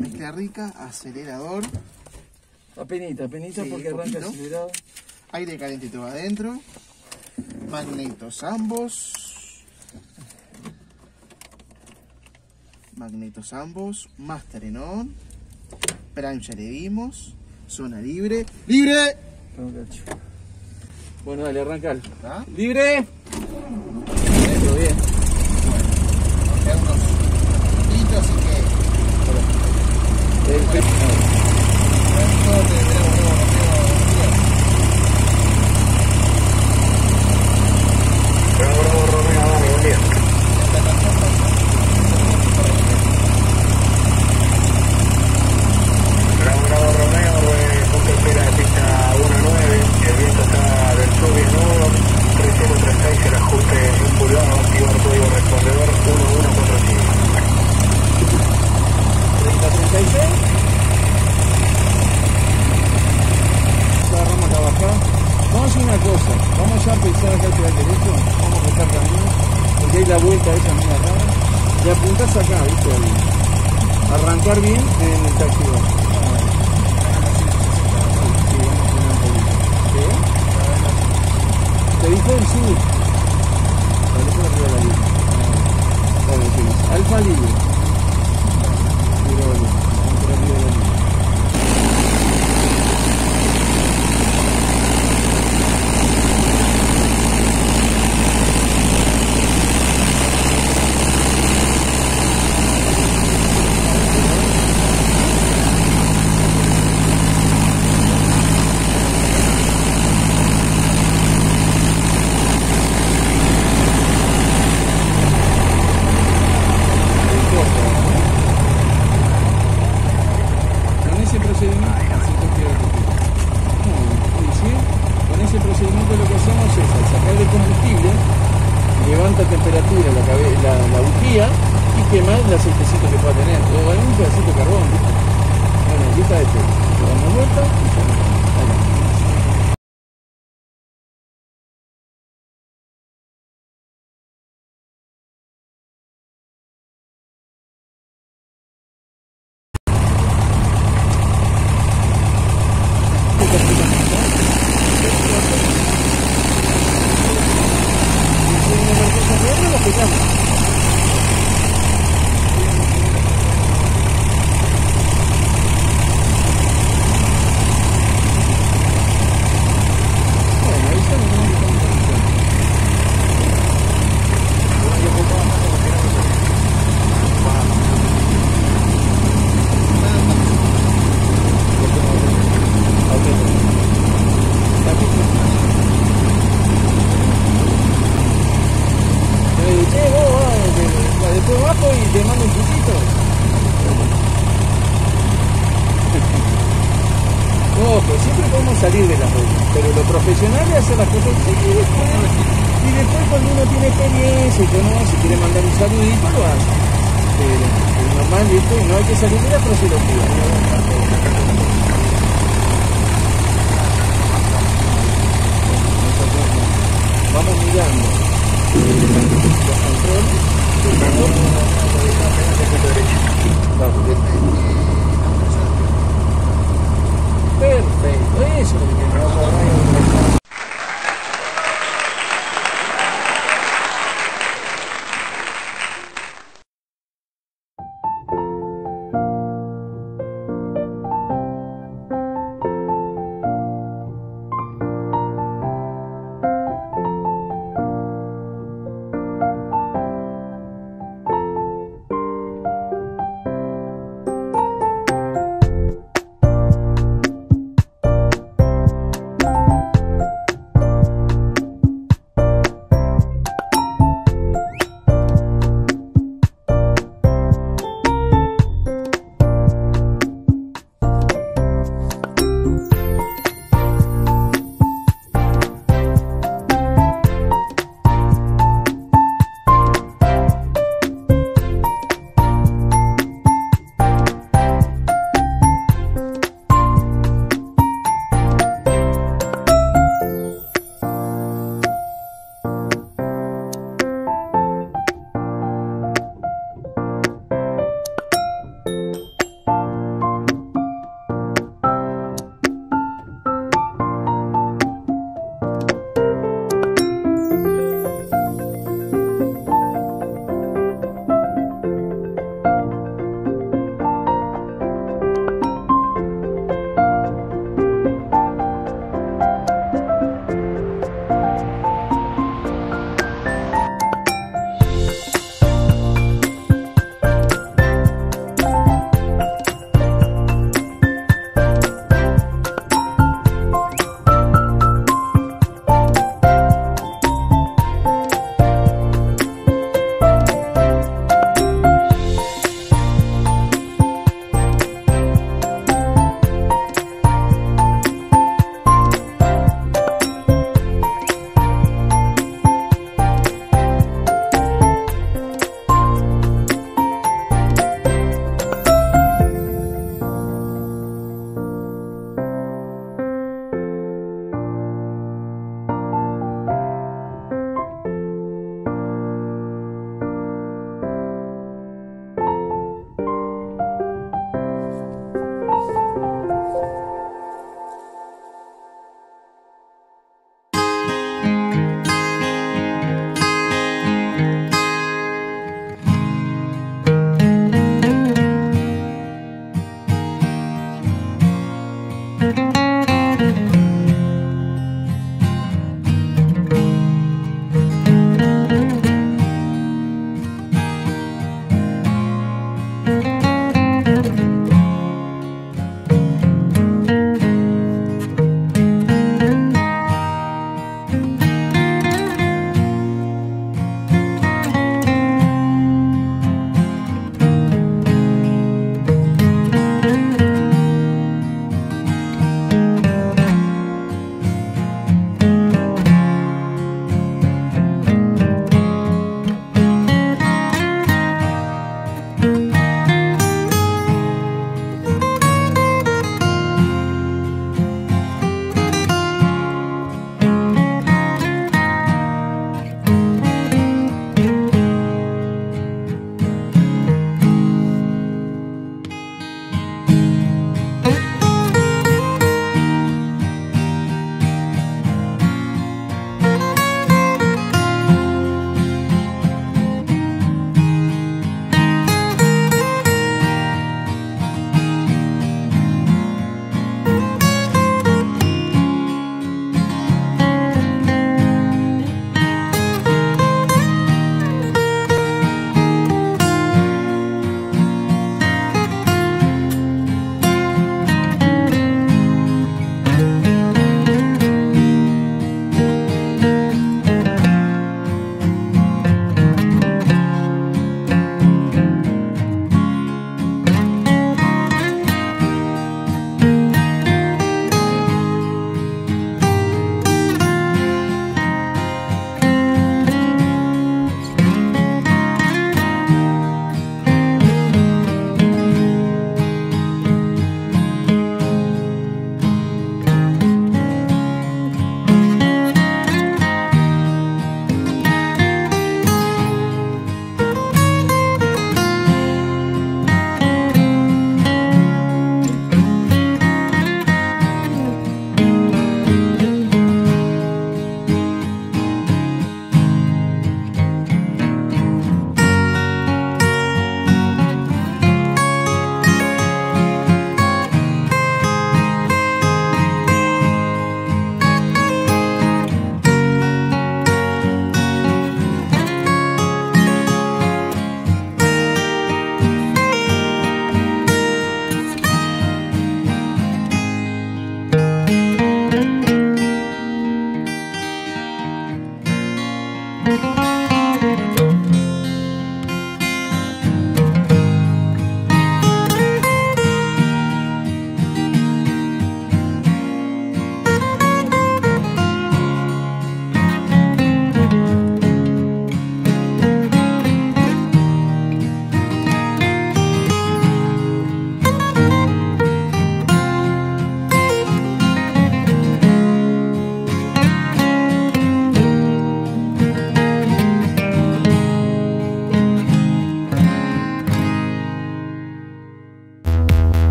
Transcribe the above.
mezcla rica, acelerador. Apenita, apenita porque arranca poquito. acelerado. Aire todo adentro. Magnetos ambos. Magnetos ambos. Más trenón. Prancha le dimos. Zona libre. ¡Libre! Bueno, dale, arrancalo. ¿Ah? ¡Libre! arrancar bien en el taxi. Te dijo el sur. Al salir. Pero, pero,